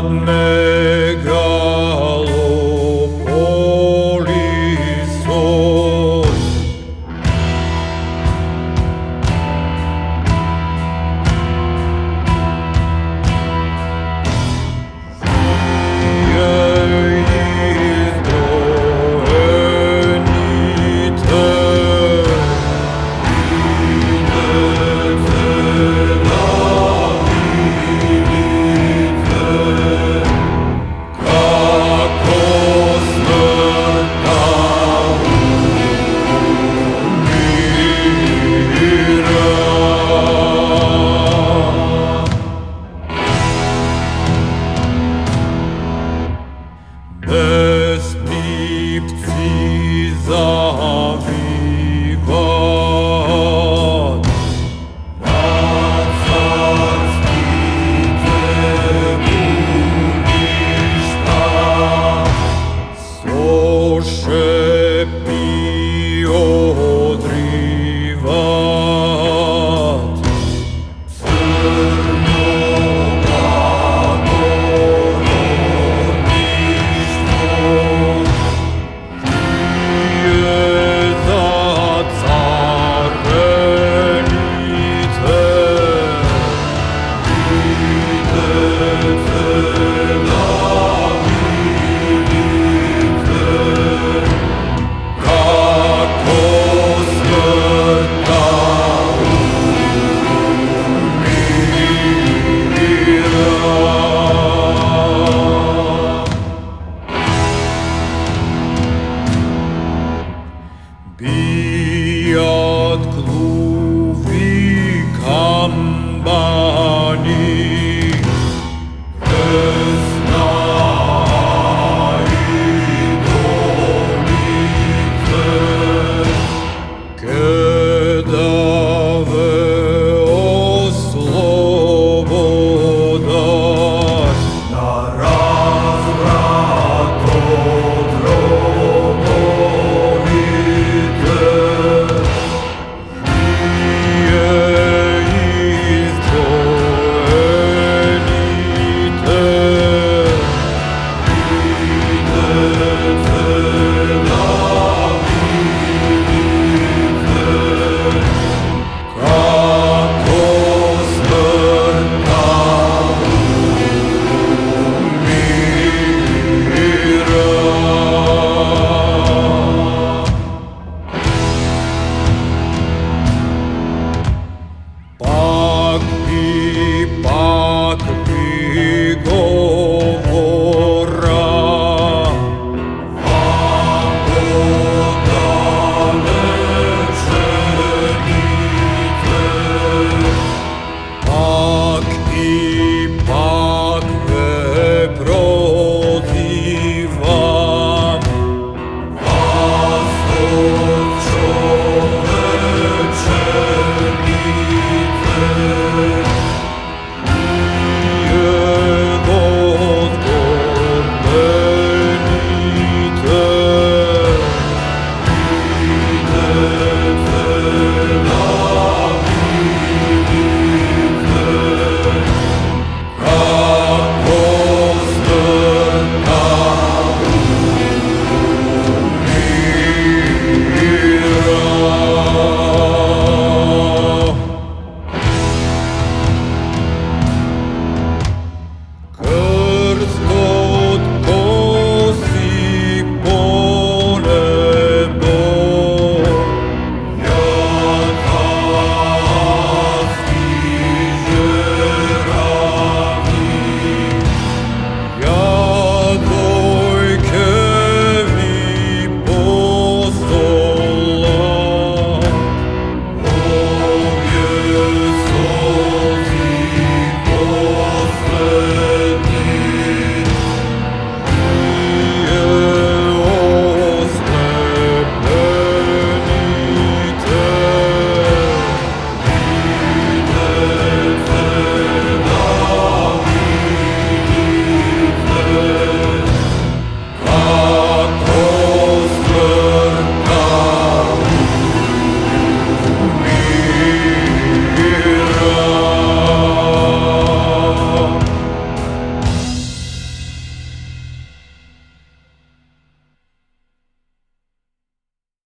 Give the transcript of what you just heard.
Nad megalopolisom go.